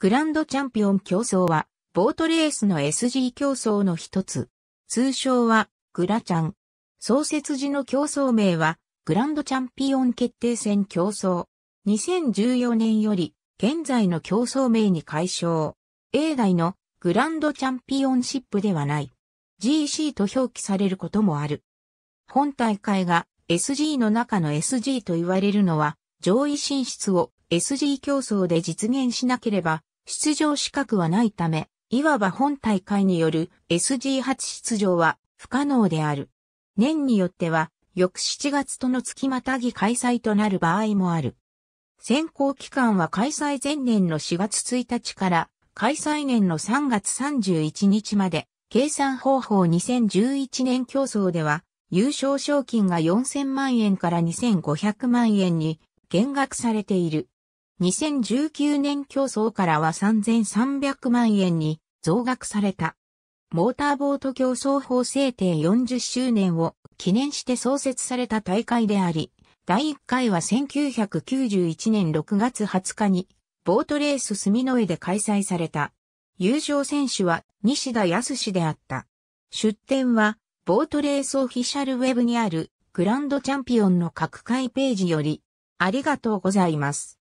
グランドチャンピオン競争は、ボートレースの SG 競争の一つ。通称は、グラチャン。創設時の競争名は、グランドチャンピオン決定戦競争。2014年より、現在の競争名に改称。A 代のグランドチャンピオンシップではない。GC と表記されることもある。本大会が SG の中の SG と言われるのは、上位進出を SG 競争で実現しなければ、出場資格はないため、いわば本大会による SG 初出場は不可能である。年によっては、翌7月との月またぎ開催となる場合もある。選考期間は開催前年の4月1日から開催年の3月31日まで、計算方法2011年競争では、優勝賞金が4000万円から2500万円に減額されている。2019年競争からは3300万円に増額された。モーターボート競争法制定40周年を記念して創設された大会であり、第1回は1991年6月20日にボートレース住の上で開催された。優勝選手は西田康氏であった。出展はボートレースオフィシャルウェブにあるグランドチャンピオンの各回ページよりありがとうございます。